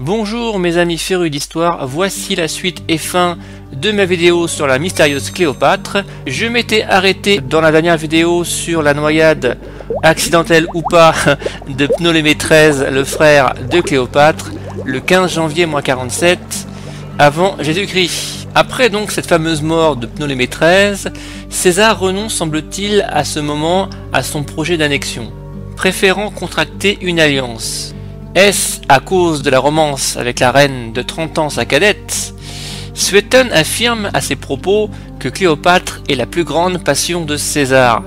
Bonjour mes amis férus d'histoire, voici la suite et fin de ma vidéo sur la mystérieuse Cléopâtre. Je m'étais arrêté dans la dernière vidéo sur la noyade accidentelle ou pas de Ptolémée XIII, le frère de Cléopâtre, le 15 janvier 47 avant Jésus-Christ. Après donc cette fameuse mort de Ptolémée XIII, César renonce semble-t-il à ce moment à son projet d'annexion, préférant contracter une alliance. Est-ce à cause de la romance avec la reine de 30 ans sa cadette? Suétone affirme à ses propos que Cléopâtre est la plus grande passion de César.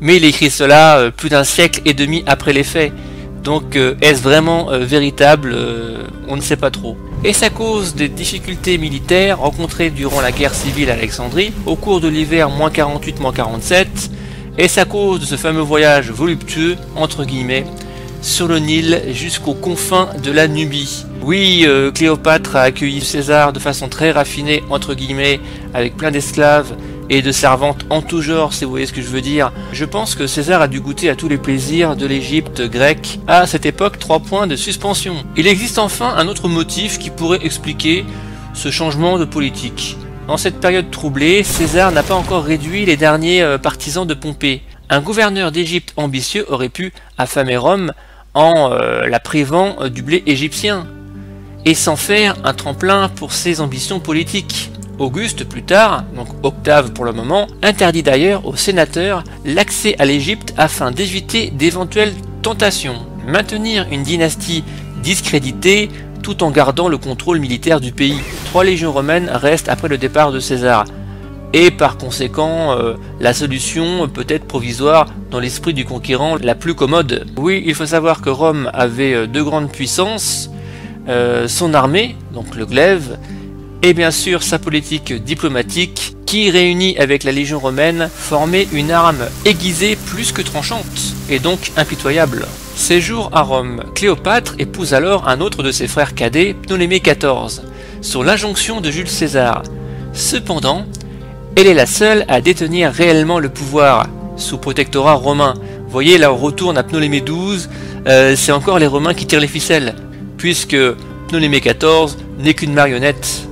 Mais il écrit cela euh, plus d'un siècle et demi après les faits. Donc euh, est-ce vraiment euh, véritable On ne sait pas trop. Est-ce à cause des difficultés militaires rencontrées durant la guerre civile à Alexandrie, au cours de l'hiver 48-47 Est-ce à cause de ce fameux voyage voluptueux, entre guillemets, sur le Nil jusqu'aux confins de la Nubie. Oui, euh, Cléopâtre a accueilli César de façon très raffinée, entre guillemets, avec plein d'esclaves et de servantes en tout genre, si vous voyez ce que je veux dire. Je pense que César a dû goûter à tous les plaisirs de l'Égypte grecque. À cette époque, trois points de suspension. Il existe enfin un autre motif qui pourrait expliquer ce changement de politique. Dans cette période troublée, César n'a pas encore réduit les derniers euh, partisans de Pompée. Un gouverneur d'Égypte ambitieux aurait pu affamer Rome en euh, la privant euh, du blé égyptien, et sans faire un tremplin pour ses ambitions politiques. Auguste, plus tard, donc Octave pour le moment, interdit d'ailleurs aux sénateurs l'accès à l'Égypte afin d'éviter d'éventuelles tentations. Maintenir une dynastie discréditée tout en gardant le contrôle militaire du pays. Trois légions romaines restent après le départ de César et par conséquent euh, la solution peut être provisoire dans l'esprit du conquérant la plus commode. Oui, il faut savoir que Rome avait euh, deux grandes puissances, euh, son armée, donc le glaive, et bien sûr sa politique diplomatique qui, réunie avec la légion romaine, formait une arme aiguisée plus que tranchante, et donc impitoyable. Séjour à Rome, Cléopâtre épouse alors un autre de ses frères cadets, Ptolémée XIV, sur l'injonction de Jules César. Cependant, elle est la seule à détenir réellement le pouvoir sous protectorat romain. Vous voyez, là on retourne à Ptolémée XII, euh, c'est encore les Romains qui tirent les ficelles, puisque Ptolémée XIV n'est qu'une marionnette.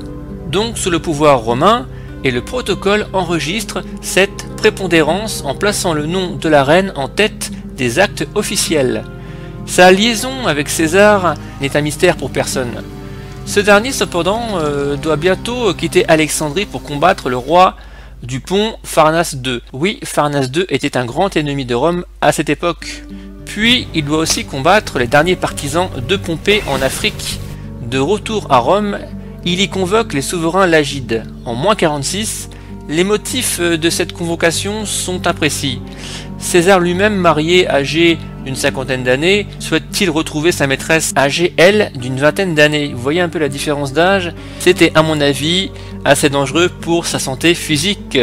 Donc sous le pouvoir romain, et le protocole enregistre cette prépondérance en plaçant le nom de la reine en tête des actes officiels. Sa liaison avec César n'est un mystère pour personne. Ce dernier cependant euh, doit bientôt quitter Alexandrie pour combattre le roi du pont Pharnace II. Oui, Pharnace II était un grand ennemi de Rome à cette époque. Puis il doit aussi combattre les derniers partisans de Pompée en Afrique. De retour à Rome, il y convoque les souverains lagides. En moins 46, les motifs de cette convocation sont imprécis. César lui-même marié âgé d'une cinquantaine d'années, souhaite-t-il retrouver sa maîtresse âgée, elle, d'une vingtaine d'années? Vous voyez un peu la différence d'âge? C'était, à mon avis, assez dangereux pour sa santé physique.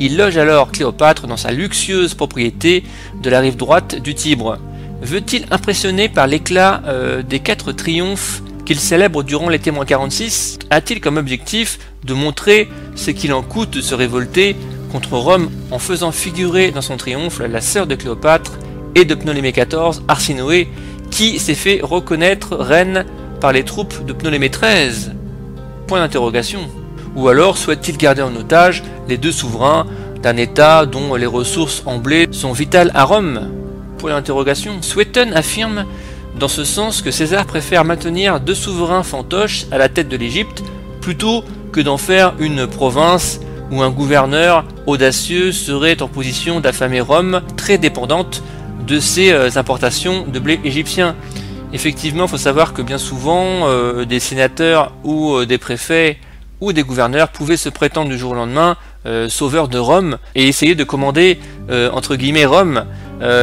Il loge alors Cléopâtre dans sa luxueuse propriété de la rive droite du Tibre. Veut-il impressionner par l'éclat euh, des quatre triomphes célèbre durant les témoins 46 A-t-il comme objectif de montrer ce qu'il en coûte de se révolter contre Rome en faisant figurer dans son triomphe la sœur de Cléopâtre et de Ptolémée XIV, Arsinoé, qui s'est fait reconnaître reine par les troupes de Ptolémée XIII Point d'interrogation. Ou alors souhaite-t-il garder en otage les deux souverains d'un État dont les ressources en blé sont vitales à Rome? Point d'interrogation. Suétone affirme dans ce sens que César préfère maintenir deux souverains fantoches à la tête de l'Égypte plutôt que d'en faire une province où un gouverneur audacieux serait en position d'affamer Rome, très dépendante de ces euh, importations de blé égyptien. Effectivement, il faut savoir que bien souvent, euh, des sénateurs ou euh, des préfets ou des gouverneurs pouvaient se prétendre du jour au lendemain sauveurs de Rome et essayer de commander entre guillemets Rome.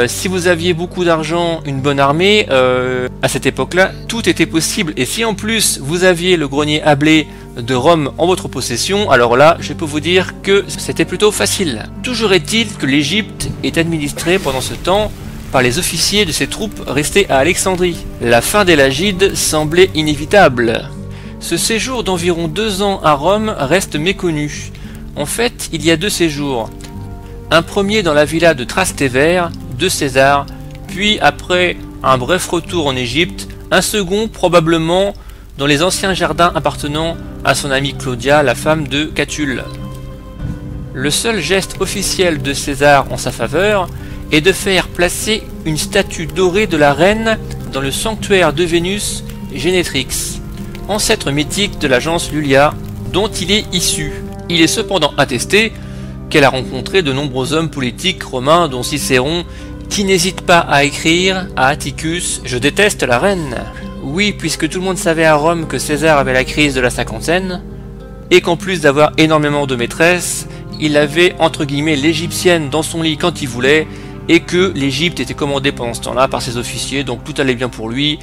Si vous aviez beaucoup d'argent, une bonne armée, à cette époque-là, tout était possible. Et si en plus vous aviez le grenier à de Rome en votre possession, alors là, je peux vous dire que c'était plutôt facile. Toujours est-il que l'Égypte est administrée pendant ce temps par les officiers de ses troupes restées à Alexandrie. La fin des Lagides semblait inévitable. Ce séjour d'environ deux ans à Rome reste méconnu. En fait, il y a deux séjours. Un premier dans la villa de Trastevere, de César, puis après un bref retour en Égypte, un second probablement dans les anciens jardins appartenant à son amie Claudia, la femme de Catulle. Le seul geste officiel de César en sa faveur est de faire placer une statue dorée de la reine dans le sanctuaire de Vénus Génétrix, ancêtre mythique de l'agence Lulia dont il est issu. Il est cependant attesté qu'elle a rencontré de nombreux hommes politiques romains dont Cicéron qui n'hésite pas à écrire à Atticus Je déteste la reine. Oui, puisque tout le monde savait à Rome que César avait la crise de la cinquantaine, et qu'en plus d'avoir énormément de maîtresses, il avait entre guillemets l'égyptienne dans son lit quand il voulait, et que l'Égypte était commandée pendant ce temps-là par ses officiers, donc tout allait bien pour lui.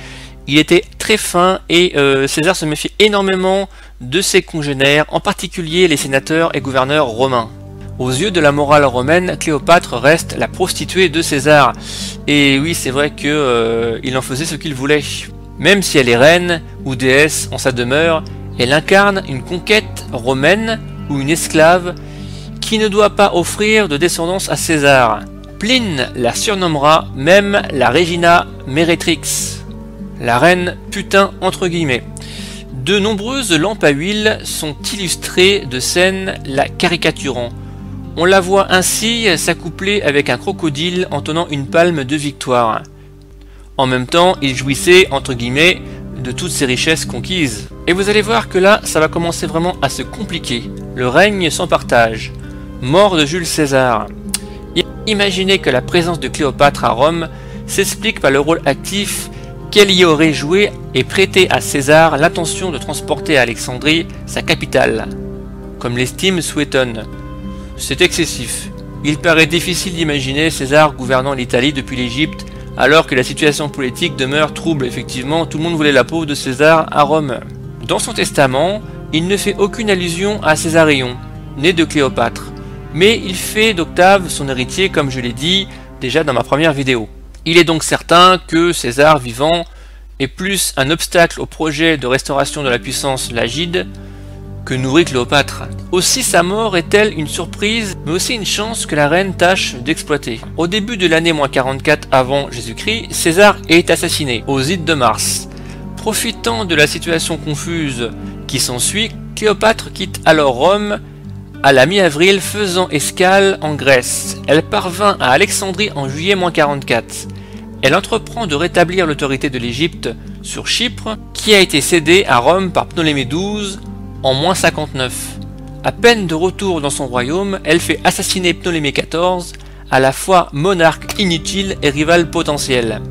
Il était très fin et euh, César se méfiait énormément de ses congénères, en particulier les sénateurs et gouverneurs romains. Aux yeux de la morale romaine, Cléopâtre reste la prostituée de César. Et oui, c'est vrai qu'il euh, en faisait ce qu'il voulait. Même si elle est reine ou déesse en sa demeure, elle incarne une conquête romaine ou une esclave qui ne doit pas offrir de descendance à César. Pline la surnommera même la Regina Meretrix, la reine putain entre guillemets. De nombreuses lampes à huile sont illustrées de scènes la caricaturant. On la voit ainsi s'accoupler avec un crocodile en tenant une palme de victoire. En même temps, il jouissait, entre guillemets, de toutes ces richesses conquises. Et vous allez voir que là, ça va commencer vraiment à se compliquer. Le règne sans partage. Mort de Jules César. Imaginez que la présence de Cléopâtre à Rome s'explique par le rôle actif qu'elle y aurait joué et prêté à César l'intention de transporter à Alexandrie sa capitale, comme l'estime Suétone. C'est excessif. Il paraît difficile d'imaginer César gouvernant l'Italie depuis l'Égypte alors que la situation politique demeure trouble. Effectivement, tout le monde voulait la peau de César à Rome. Dans son testament, il ne fait aucune allusion à Césarion, né de Cléopâtre, mais il fait d'Octave son héritier comme je l'ai dit déjà dans ma première vidéo. Il est donc certain que César vivant est plus un obstacle au projet de restauration de la puissance lagide que nourrit Cléopâtre. Aussi sa mort est-elle une surprise, mais aussi une chance que la reine tâche d'exploiter. Au début de l'année 44 avant Jésus-Christ, César est assassiné aux ides de Mars. Profitant de la situation confuse qui s'ensuit, Cléopâtre quitte alors Rome à la mi-avril faisant escale en Grèce. Elle parvint à Alexandrie en juillet 44. Elle entreprend de rétablir l'autorité de l'Égypte sur Chypre, qui a été cédée à Rome par Ptolémée XII en moins 59. À peine de retour dans son royaume, elle fait assassiner Ptolémée XIV, à la fois monarque inutile et rival potentiel.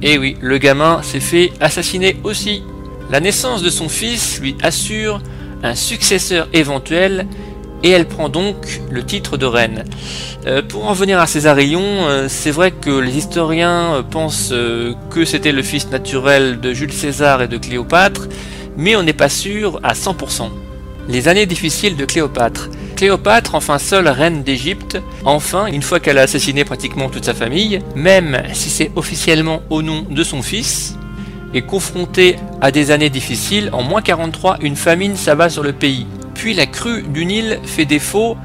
Et oui, le gamin s'est fait assassiner aussi. La naissance de son fils lui assure un successeur éventuel et elle prend donc le titre de reine. Euh, pour en venir à Césarion, euh, c'est vrai que les historiens euh, pensent que c'était le fils naturel de Jules César et de Cléopâtre, mais on n'est pas sûr à 100%. Les années difficiles de Cléopâtre. Cléopâtre, enfin seule reine d'Égypte, enfin, une fois qu'elle a assassiné pratiquement toute sa famille, même si c'est officiellement au nom de son fils, est confrontée à des années difficiles, en moins 43, une famine s'abat sur le pays. Puis la crue du Nil fait défaut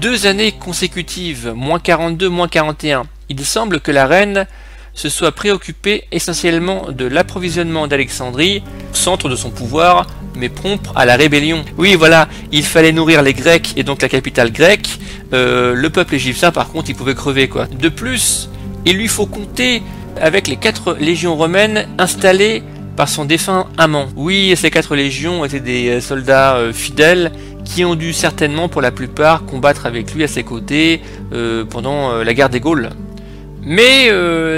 deux années consécutives, moins 42, moins 41. Il semble que la reine se soit préoccupée essentiellement de l'approvisionnement d'Alexandrie, centre de son pouvoir, mais prompte à la rébellion. Oui, voilà, il fallait nourrir les Grecs et donc la capitale grecque. Euh, le peuple égyptien, par contre, il pouvait crever quoi. De plus, il lui faut compter avec les quatre légions romaines installées par son défunt amant. Oui, ces quatre légions étaient des euh, soldats euh, fidèles qui ont dû certainement pour la plupart combattre avec lui à ses côtés pendant la guerre des Gaules. Mais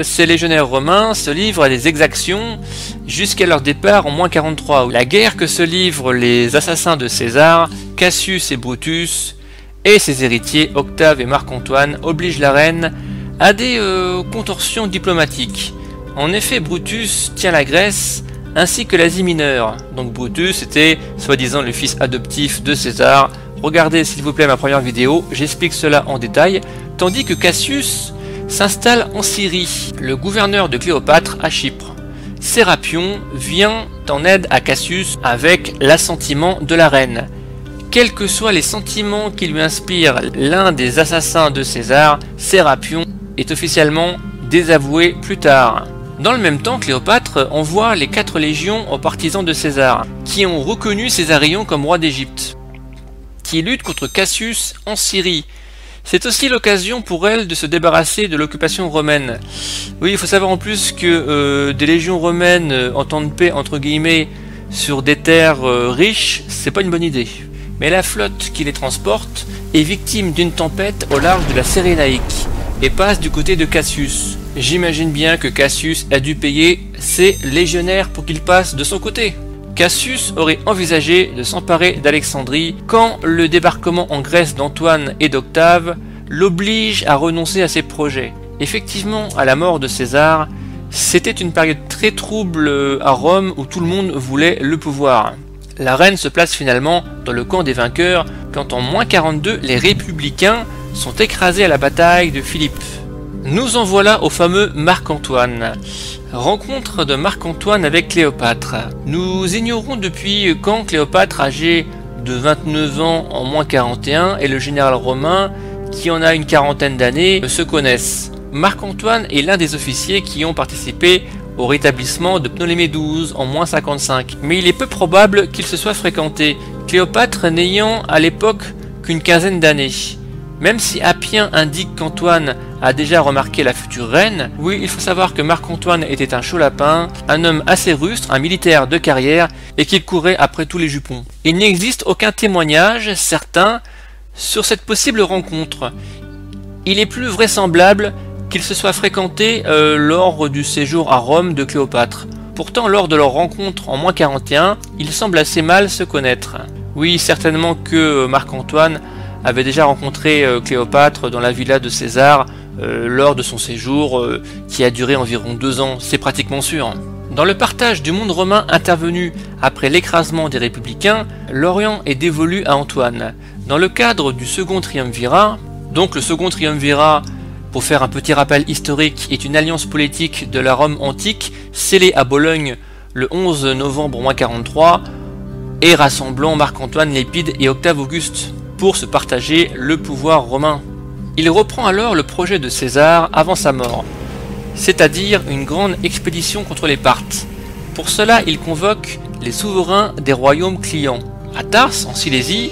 ces légionnaires romains se livrent à des exactions jusqu'à leur départ en moins 43. La guerre que se livrent les assassins de César, Cassius et Brutus, et ses héritiers Octave et Marc-Antoine oblige la reine à des contorsions diplomatiques. En effet, Brutus tient la Grèce ainsi que l'Asie mineure. Donc Brutus était soi-disant le fils adoptif de César. Regardez s'il vous plaît ma première vidéo, j'explique cela en détail. Tandis que Cassius s'installe en Syrie, le gouverneur de Cléopâtre à Chypre. Sérapion vient en aide à Cassius avec l'assentiment de la reine. Quels que soient les sentiments qui lui inspirent l'un des assassins de César, Sérapion est officiellement désavoué plus tard. Dans le même temps, Cléopâtre envoie les quatre légions aux partisans de César, qui ont reconnu Césarion comme roi d'Égypte, qui lutte contre Cassius en Syrie. C'est aussi l'occasion pour elle de se débarrasser de l'occupation romaine. Oui, il faut savoir en plus que euh, des légions romaines euh, en temps de paix, entre guillemets, sur des terres euh, riches, c'est pas une bonne idée. Mais la flotte qui les transporte est victime d'une tempête au large de la Cyrénaïque et passe du côté de Cassius. J'imagine bien que Cassius a dû payer ses légionnaires pour qu'ils passent de son côté. Cassius aurait envisagé de s'emparer d'Alexandrie quand le débarquement en Grèce d'Antoine et d'Octave l'oblige à renoncer à ses projets. Effectivement, à la mort de César, c'était une période très trouble à Rome où tout le monde voulait le pouvoir. La reine se place finalement dans le camp des vainqueurs quand en moins 42 les républicains sont écrasés à la bataille de Philippe. Nous en voilà au fameux Marc-Antoine. Rencontre de Marc-Antoine avec Cléopâtre. Nous ignorons depuis quand Cléopâtre, âgé de 29 ans en moins 41, et le général romain, qui en a une quarantaine d'années, se connaissent. Marc-Antoine est l'un des officiers qui ont participé au rétablissement de Ptolémée XII en moins 55, mais il est peu probable qu'il se soit fréquenté, Cléopâtre n'ayant à l'époque qu'une quinzaine d'années. Même si Appien indique qu'Antoine a déjà remarqué la future reine, oui, il faut savoir que Marc-Antoine était un chaud lapin, un homme assez rustre, un militaire de carrière, et qu'il courait après tous les jupons. Il n'existe aucun témoignage certain sur cette possible rencontre. Il est plus vraisemblable qu'il se soit fréquenté euh, lors du séjour à Rome de Cléopâtre. Pourtant, lors de leur rencontre en moins 41, ils semblent assez mal se connaître. Oui, certainement que Marc-Antoine avait déjà rencontré euh, Cléopâtre dans la villa de César euh, lors de son séjour qui a duré environ deux ans, c'est pratiquement sûr. Dans le partage du monde romain intervenu après l'écrasement des républicains, l'Orient est dévolu à Antoine. Dans le cadre du second triumvirat, donc le second triumvirat pour faire un petit rappel historique, est une alliance politique de la Rome antique scellée à Bologne le 11 novembre 43 et rassemblant Marc-Antoine Lépide et Octave Auguste pour se partager le pouvoir romain. Il reprend alors le projet de César avant sa mort, c'est-à-dire une grande expédition contre les Parthes. Pour cela, il convoque les souverains des royaumes clients, à Tars en Silésie,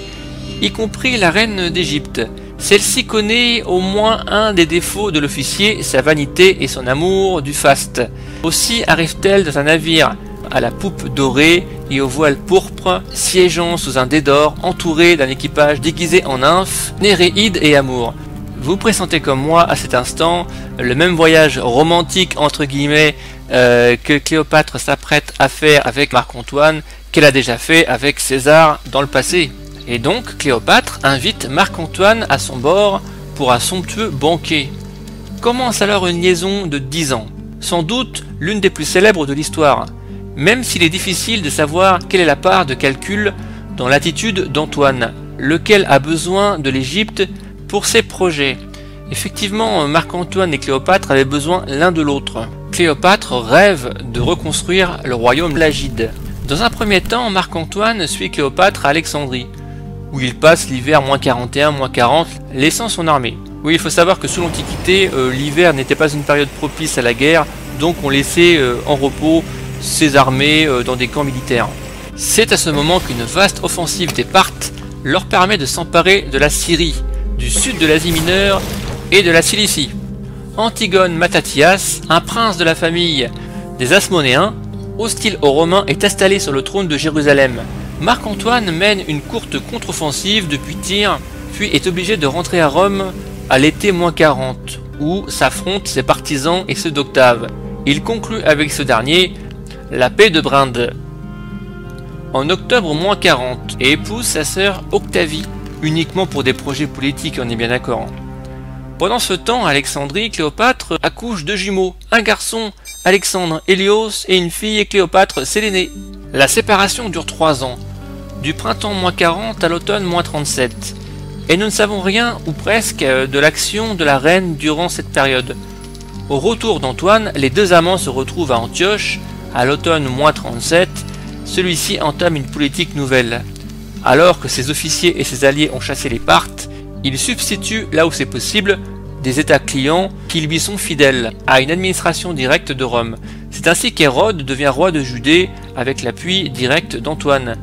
y compris la reine d'Égypte, celle-ci connaît au moins un des défauts de l'officier, sa vanité et son amour du faste. Aussi arrive-t-elle dans un navire à la poupe dorée et au voile pourpre, siégeant sous un dé d'or, entouré d'un équipage déguisé en nymphes, Néréide et Amour. Vous pressentez comme moi à cet instant le même voyage romantique entre guillemets euh, que Cléopâtre s'apprête à faire avec Marc-Antoine qu'elle a déjà fait avec César dans le passé. Et donc Cléopâtre invite Marc-Antoine à son bord pour un somptueux banquet. Commence alors une liaison de 10 ans, sans doute l'une des plus célèbres de l'histoire, même s'il est difficile de savoir quelle est la part de calcul dans l'attitude d'Antoine, lequel a besoin de l'Égypte pour ses projets? Effectivement, Marc-Antoine et Cléopâtre avaient besoin l'un de l'autre. Cléopâtre rêve de reconstruire le royaume Lagide. Dans un premier temps, Marc-Antoine suit Cléopâtre à Alexandrie, où il passe l'hiver moins 41, moins 40, laissant son armée. Oui, il faut savoir que sous l'Antiquité, euh, l'hiver n'était pas une période propice à la guerre, donc on laissait euh, en repos ses armées euh, dans des camps militaires. C'est à ce moment qu'une vaste offensive des Parthes leur permet de s'emparer de la Syrie, du sud de l'Asie mineure et de la Cilicie. Antigone Mattathias, un prince de la famille des Asmonéens, hostile aux Romains, est installé sur le trône de Jérusalem. Marc-Antoine mène une courte contre-offensive depuis Tyr, puis est obligé de rentrer à Rome à l'été moins 40, où s'affrontent ses partisans et ceux d'Octave. Il conclut avec ce dernier la paix de Brinde en octobre moins 40 et épouse sa sœur Octavie, uniquement pour des projets politiques, on est bien d'accord. Pendant ce temps, Alexandrie, Cléopâtre accouche de jumeaux, un garçon, Alexandre Hélios, et une fille, Cléopâtre Sélénée. La séparation dure trois ans, du printemps moins 40 à l'automne moins 37. Et nous ne savons rien, ou presque, de l'action de la reine durant cette période. Au retour d'Antoine, les deux amants se retrouvent à Antioche, à l'automne moins 37, celui-ci entame une politique nouvelle. Alors que ses officiers et ses alliés ont chassé les Parthes, il substitue, là où c'est possible, des États clients qui lui sont fidèles, à une administration directe de Rome. C'est ainsi qu'Hérode devient roi de Judée avec l'appui direct d'Antoine.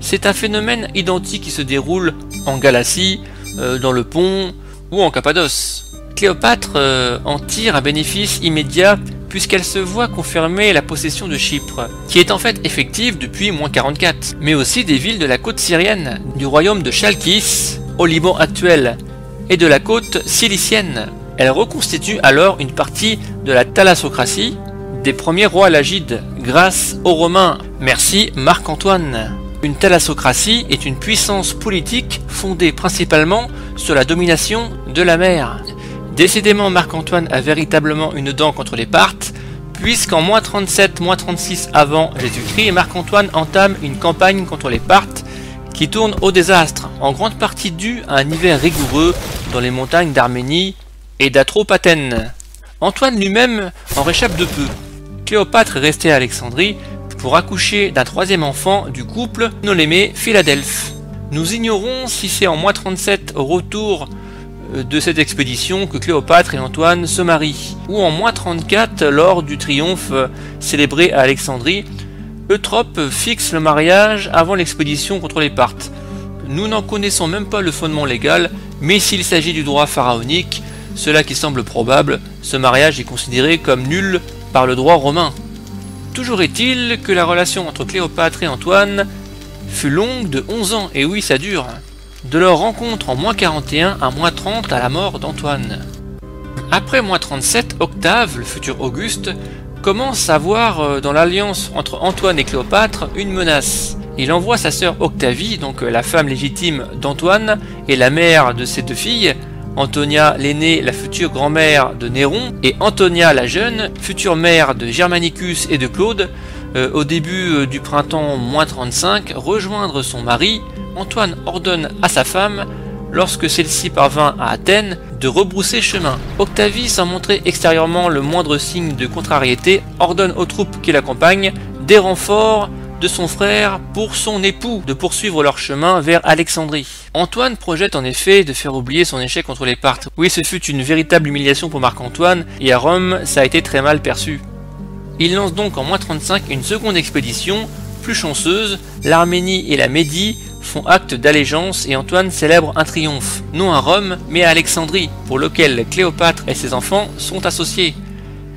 C'est un phénomène identique qui se déroule en Galatie, euh, dans le Pont ou en Cappadoce. Cléopâtre euh, en tire un bénéfice immédiat puisqu'elle se voit confirmer la possession de Chypre, qui est en fait effective depuis moins 44, mais aussi des villes de la côte syrienne, du royaume de Chalkis, au Liban actuel, et de la côte cilicienne. Elle reconstitue alors une partie de la thalassocratie des premiers rois lagides, grâce aux Romains. Merci Marc-Antoine. Une thalassocratie est une puissance politique fondée principalement sur la domination de la mer. Décidément, Marc-Antoine a véritablement une dent contre les Parthes, puisqu'en moins 37, moins 36 avant Jésus-Christ, Marc-Antoine entame une campagne contre les Parthes qui tourne au désastre, en grande partie due à un hiver rigoureux dans les montagnes d'Arménie et d'Atropatène. Antoine lui-même en réchappe de peu. Cléopâtre est restée à Alexandrie pour accoucher d'un troisième enfant du couple Ptolémée-Philadelphe. Nous ignorons si c'est en moins 37 au retour de cette expédition que Cléopâtre et Antoine se marient, ou en moins 34 lors du triomphe célébré à Alexandrie, Eutrope fixe le mariage avant l'expédition contre les Parthes. Nous n'en connaissons même pas le fondement légal, mais s'il s'agit du droit pharaonique, cela qui semble probable, ce mariage est considéré comme nul par le droit romain. Toujours est-il que la relation entre Cléopâtre et Antoine fut longue de 11 ans, et oui ça dure de leur rencontre en moins 41 à moins 30 à la mort d'Antoine. Après moins 37, Octave, le futur Auguste, commence à voir euh, dans l'alliance entre Antoine et Cléopâtre une menace. Il envoie sa sœur Octavie, donc euh, la femme légitime d'Antoine et la mère de ses deux filles, Antonia l'aînée, la future grand-mère de Néron, et Antonia la jeune, future mère de Germanicus et de Claude, euh, au début du printemps moins 35, rejoindre son mari, Antoine ordonne à sa femme, lorsque celle-ci parvint à Athènes, de rebrousser chemin. Octavie, sans montrer extérieurement le moindre signe de contrariété, ordonne aux troupes qui l'accompagnent des renforts de son frère pour son époux de poursuivre leur chemin vers Alexandrie. Antoine projette en effet de faire oublier son échec contre les Parthes. Oui, ce fut une véritable humiliation pour Marc-Antoine, et à Rome, ça a été très mal perçu. Il lance donc en moins 35 une seconde expédition, plus chanceuse, l'Arménie et la Médie font acte d'allégeance et Antoine célèbre un triomphe, non à Rome, mais à Alexandrie, pour lequel Cléopâtre et ses enfants sont associés.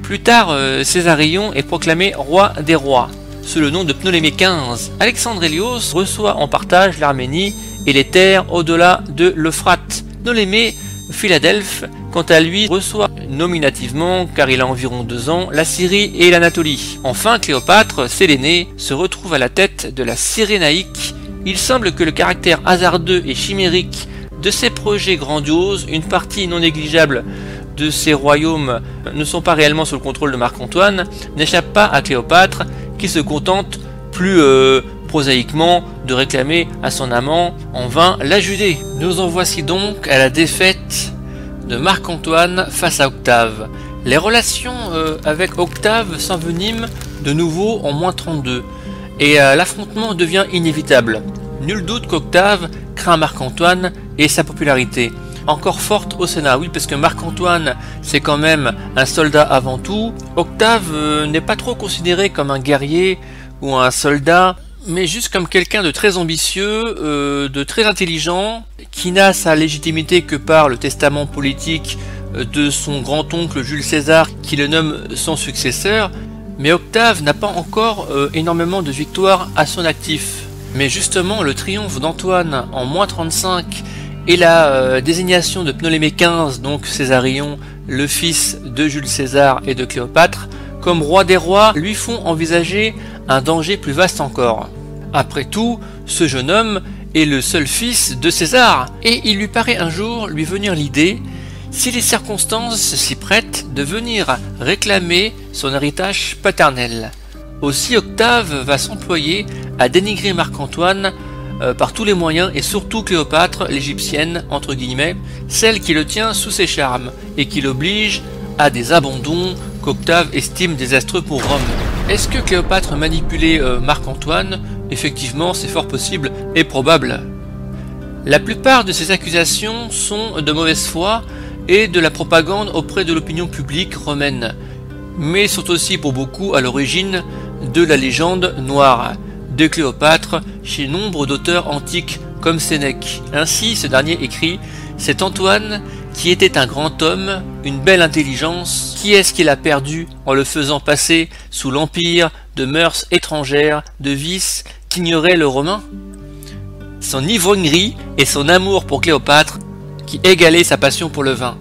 Plus tard, euh, Césarion est proclamé roi des rois, sous le nom de Ptolémée XV. Alexandre Hélios reçoit en partage l'Arménie et les terres au-delà de l'Euphrate. Ptolémée Philadelphe, quant à lui, reçoit nominativement, car il a environ deux ans, la Syrie et l'Anatolie. Enfin, Cléopâtre, Sélénée, se retrouve à la tête de la Cyrénaïque il semble que le caractère hasardeux et chimérique de ces projets grandioses, une partie non négligeable de ces royaumes ne sont pas réellement sous le contrôle de Marc-Antoine, n'échappe pas à Cléopâtre, qui se contente plus euh, prosaïquement de réclamer à son amant en vain la Judée. Nous en voici donc à la défaite de Marc-Antoine face à Octave. Les relations euh, avec Octave s'enveniment de nouveau en moins 32 et euh, l'affrontement devient inévitable. Nul doute qu'Octave craint Marc-Antoine et sa popularité. Encore forte au Sénat, oui, parce que Marc-Antoine, c'est quand même un soldat avant tout. Octave euh, n'est pas trop considéré comme un guerrier ou un soldat, mais juste comme quelqu'un de très ambitieux, euh, de très intelligent, qui n'a sa légitimité que par le testament politique de son grand-oncle Jules César, qui le nomme son successeur, mais Octave n'a pas encore euh, énormément de victoires à son actif. Mais justement, le triomphe d'Antoine en moins 35 et la euh, désignation de Ptolémée XV, donc Césarion, le fils de Jules César et de Cléopâtre, comme roi des rois, lui font envisager un danger plus vaste encore. Après tout, ce jeune homme est le seul fils de César, et il lui paraît un jour lui venir l'idée si les circonstances s'y prêtent, de venir réclamer son héritage paternel. Aussi Octave va s'employer à dénigrer Marc-Antoine euh, par tous les moyens et surtout Cléopâtre, l'égyptienne, entre guillemets, celle qui le tient sous ses charmes et qui l'oblige à des abandons qu'Octave estime désastreux pour Rome. Est-ce que Cléopâtre manipulait euh, Marc-Antoine? Effectivement, c'est fort possible et probable. La plupart de ces accusations sont de mauvaise foi et de la propagande auprès de l'opinion publique romaine. mais sont aussi pour beaucoup à l'origine de la légende noire de Cléopâtre chez nombre d'auteurs antiques comme Sénèque. Ainsi, ce dernier écrit C'est Antoine qui était un grand homme, une belle intelligence, qui est-ce qu'il a perdu en le faisant passer sous l'empire de mœurs étrangères, de vices qu'ignorait le romain? Son ivrognerie et son amour pour Cléopâtre qui égalait sa passion pour le vin.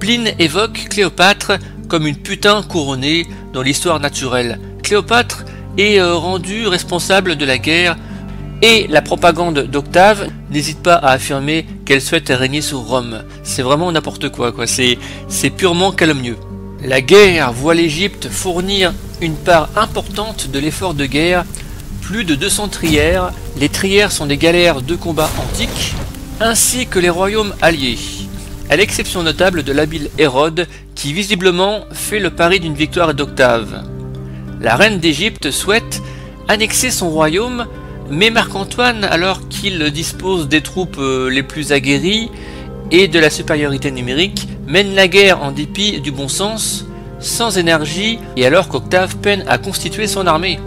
Pline évoque Cléopâtre comme une putain couronnée dans l'histoire naturelle. Cléopâtre est euh, rendue responsable de la guerre et la propagande d'Octave n'hésite pas à affirmer qu'elle souhaite régner sur Rome. C'est vraiment n'importe quoi, quoi. C'est, c'est purement calomnieux. La guerre voit l'Égypte fournir une part importante de l'effort de guerre, plus de 200 trières. Les trières sont des galères de combat antiques, ainsi que les royaumes alliés, à l'exception notable de l'habile Hérode, qui visiblement fait le pari d'une victoire d'Octave. La reine d'Égypte souhaite annexer son royaume mais Marc-Antoine, alors qu'il dispose des troupes euh, les plus aguerries et de la supériorité numérique, mène la guerre en dépit du bon sens, sans énergie, et alors qu'Octave peine à constituer son armée.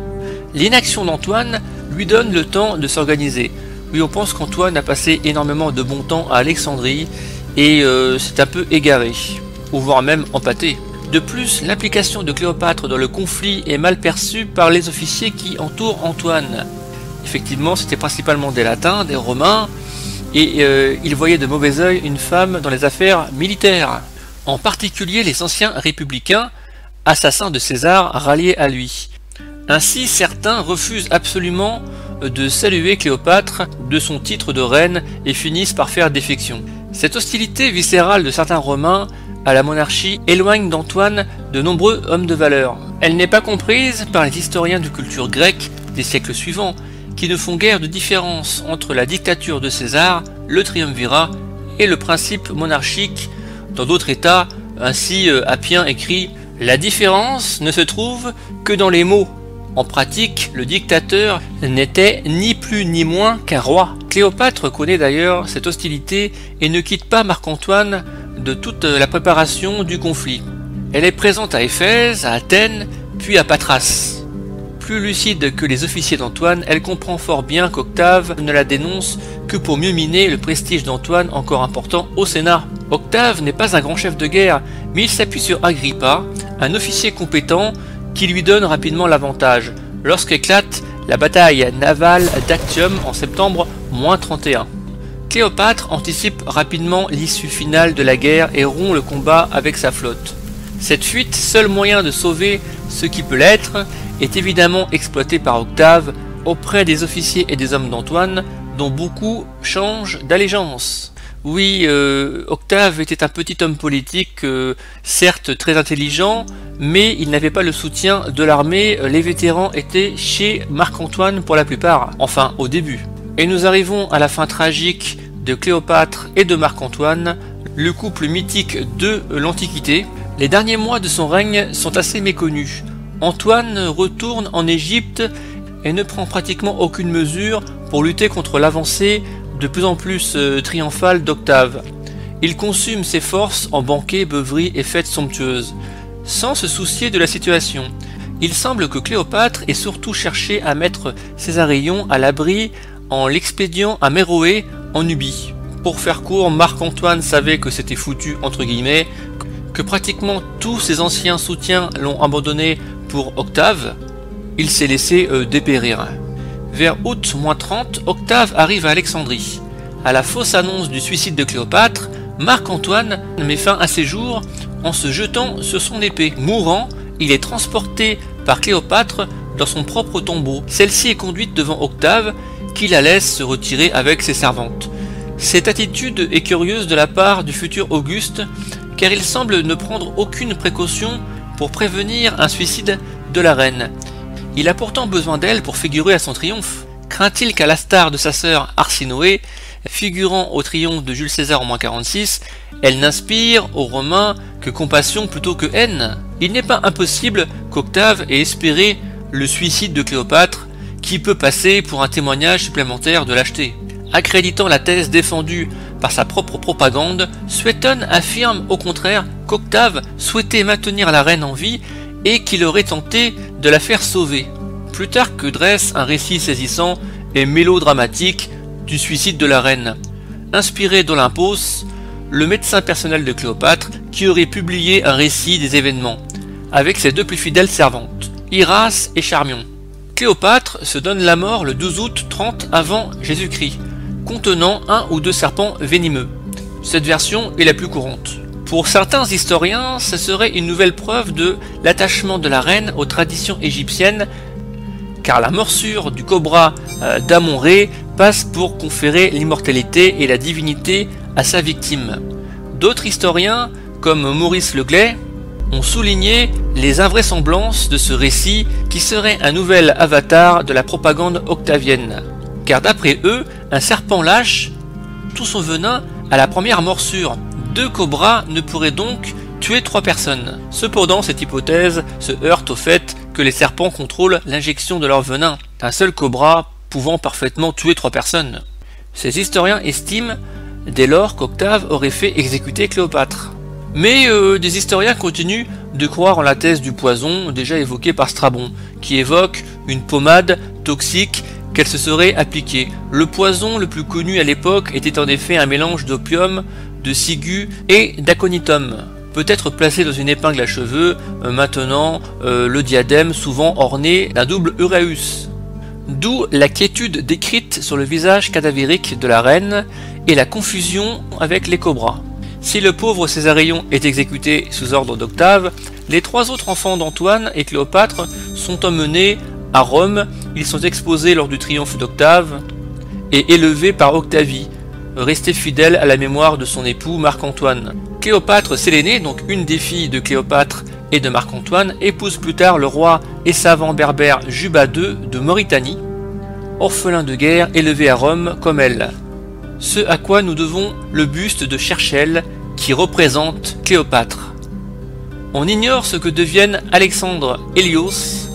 L'inaction d'Antoine lui donne le temps de s'organiser. On pense qu'Antoine a passé énormément de bon temps à Alexandrie et euh, c'est un peu égaré, ou voire même empâté. De plus, l'implication de Cléopâtre dans le conflit est mal perçue par les officiers qui entourent Antoine. Effectivement, c'était principalement des latins, des romains, et euh, ils voyaient de mauvais oeil une femme dans les affaires militaires. En particulier les anciens républicains, assassins de César, ralliés à lui. Ainsi, certains refusent absolument de saluer Cléopâtre de son titre de reine et finissent par faire défection. Cette hostilité viscérale de certains Romains à la monarchie éloigne d'Antoine de nombreux hommes de valeur. Elle n'est pas comprise par les historiens de culture grecque des siècles suivants, qui ne font guère de différence entre la dictature de César, le triumvirat et le principe monarchique dans d'autres États. Ainsi, euh, Appien écrit La différence ne se trouve que dans les mots. En pratique, le dictateur n'était ni plus ni moins qu'un roi. Cléopâtre connaît d'ailleurs cette hostilité et ne quitte pas Marc-Antoine de toute la préparation du conflit. Elle est présente à Éphèse, à Athènes, puis à Patras. Plus lucide que les officiers d'Antoine, elle comprend fort bien qu'Octave ne la dénonce que pour mieux miner le prestige d'Antoine encore important au Sénat. Octave n'est pas un grand chef de guerre, mais il s'appuie sur Agrippa, un officier compétent qui lui donne rapidement l'avantage, lorsqu'éclate la bataille navale d'Actium en septembre 31. Cléopâtre anticipe rapidement l'issue finale de la guerre et rompt le combat avec sa flotte. Cette fuite, seul moyen de sauver ce qui peut l'être, est évidemment exploité par Octave auprès des officiers et des hommes d'Antoine, dont beaucoup changent d'allégeance. Oui, euh, Octave était un petit homme politique, euh, certes très intelligent, mais il n'avait pas le soutien de l'armée, les vétérans étaient chez Marc-Antoine pour la plupart, enfin au début. Et nous arrivons à la fin tragique de Cléopâtre et de Marc-Antoine, le couple mythique de l'Antiquité. Les derniers mois de son règne sont assez méconnus. Antoine retourne en Égypte et ne prend pratiquement aucune mesure pour lutter contre l'avancée de plus en plus euh, triomphale d'Octave. Il consume ses forces en banquets, beuveries et fêtes somptueuses, sans se soucier de la situation. Il semble que Cléopâtre ait surtout cherché à mettre Césarion à l'abri en l'expédiant à Méroé en Nubie. Pour faire court, Marc-Antoine savait que c'était foutu entre guillemets, que pratiquement tous ses anciens soutiens l'ont abandonné pour Octave, il s'est laissé euh, dépérir. Vers août-30, Octave arrive à Alexandrie. À la fausse annonce du suicide de Cléopâtre, Marc-Antoine met fin à ses jours en se jetant sur son épée. Mourant, il est transporté par Cléopâtre dans son propre tombeau. Celle-ci est conduite devant Octave, qui la laisse se retirer avec ses servantes. Cette attitude est curieuse de la part du futur Auguste, car il semble ne prendre aucune précaution pour prévenir un suicide de la reine. Il a pourtant besoin d'elle pour figurer à son triomphe. Craint-il qu'à la star de sa sœur Arsinoé, figurant au triomphe de Jules César en moins 46, elle n'inspire aux Romains que compassion plutôt que haine? Il n'est pas impossible qu'Octave ait espéré le suicide de Cléopâtre, qui peut passer pour un témoignage supplémentaire de lâcheté. Accréditant la thèse défendue par sa propre propagande, Suétone affirme au contraire qu'Octave souhaitait maintenir la reine en vie et qu'il aurait tenté de la faire sauver. Plutarque dresse un récit saisissant et mélodramatique du suicide de la reine, inspiré d'Olympos, le médecin personnel de Cléopâtre, qui aurait publié un récit des événements, avec ses deux plus fidèles servantes, Iras et Charmion. Cléopâtre se donne la mort le 12 août 30 avant Jésus-Christ, contenant un ou deux serpents venimeux. Cette version est la plus courante. Pour certains historiens, ce serait une nouvelle preuve de l'attachement de la reine aux traditions égyptiennes, car la morsure du cobra euh, d'Amon-Ré passe pour conférer l'immortalité et la divinité à sa victime. D'autres historiens, comme Maurice Leglay, ont souligné les invraisemblances de ce récit qui serait un nouvel avatar de la propagande octavienne. Car d'après eux, un serpent lâche tout son venin à la première morsure. Deux cobras ne pourraient donc tuer trois personnes. Cependant, cette hypothèse se heurte au fait que les serpents contrôlent l'injection de leur venin, un seul cobra pouvant parfaitement tuer trois personnes. Ces historiens estiment dès lors qu'Octave aurait fait exécuter Cléopâtre. Mais euh, des historiens continuent de croire en la thèse du poison déjà évoquée par Strabon, qui évoque une pommade toxique qu'elle se serait appliquée. Le poison le plus connu à l'époque était en effet un mélange d'opium, de ciguë et d'aconitum, peut-être placé dans une épingle à cheveux, euh, maintenant euh, le diadème souvent orné d'un double uræus. D'où la quiétude décrite sur le visage cadavérique de la reine et la confusion avec les cobras. Si le pauvre Césarion est exécuté sous ordre d'Octave, les trois autres enfants d'Antoine et Cléopâtre sont emmenés à Rome, ils sont exposés lors du triomphe d'Octave et élevés par Octavie, resté fidèle à la mémoire de son époux Marc-Antoine. Cléopâtre Sélénée, donc une des filles de Cléopâtre et de Marc-Antoine, épouse plus tard le roi et savant berbère Juba II de Mauritanie, orphelin de guerre élevé à Rome comme elle. Ce à quoi nous devons le buste de Cherchel qui représente Cléopâtre. On ignore ce que deviennent Alexandre Hélios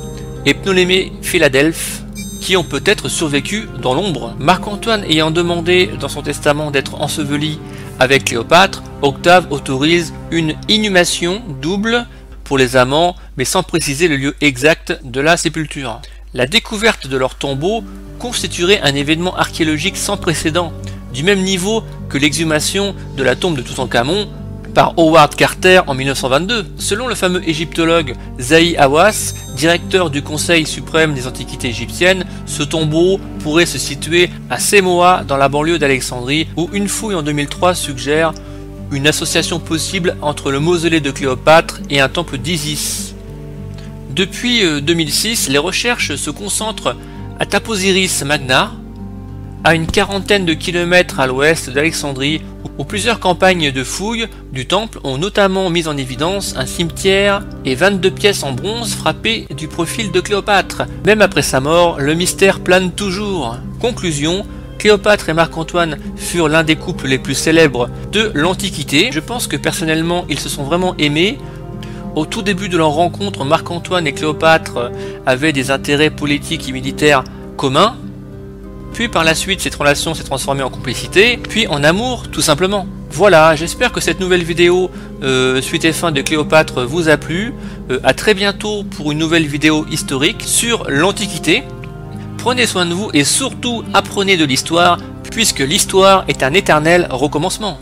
et Ptolémée Philadelphe, qui ont peut-être survécu dans l'ombre. Marc-Antoine ayant demandé dans son testament d'être enseveli avec Cléopâtre, Octave autorise une inhumation double pour les amants, mais sans préciser le lieu exact de la sépulture. La découverte de leur tombeau constituerait un événement archéologique sans précédent, du même niveau que l'exhumation de la tombe de Toutankhamon par Howard Carter en 1922. Selon le fameux égyptologue Zahi Hawass, directeur du Conseil suprême des antiquités égyptiennes, ce tombeau pourrait se situer à Semoa dans la banlieue d'Alexandrie où une fouille en 2003 suggère une association possible entre le mausolée de Cléopâtre et un temple d'Isis. Depuis 2006, euh, les recherches se concentrent à Taposiris Magna, à une quarantaine de kilomètres à l'ouest d'Alexandrie, où plusieurs campagnes de fouilles du temple ont notamment mis en évidence un cimetière et 22 pièces en bronze frappées du profil de Cléopâtre. Même après sa mort, le mystère plane toujours. Conclusion, Cléopâtre et Marc-Antoine furent l'un des couples les plus célèbres de l'Antiquité. Je pense que personnellement, ils se sont vraiment aimés. Au tout début de leur rencontre, Marc-Antoine et Cléopâtre avaient des intérêts politiques et militaires communs, puis par la suite, cette relation s'est transformée en complicité, puis en amour, tout simplement. Voilà, j'espère que cette nouvelle vidéo euh, suite et fin de Cléopâtre vous a plu. A euh, à très bientôt pour une nouvelle vidéo historique sur l'Antiquité. Prenez soin de vous et surtout apprenez de l'histoire, puisque l'histoire est un éternel recommencement.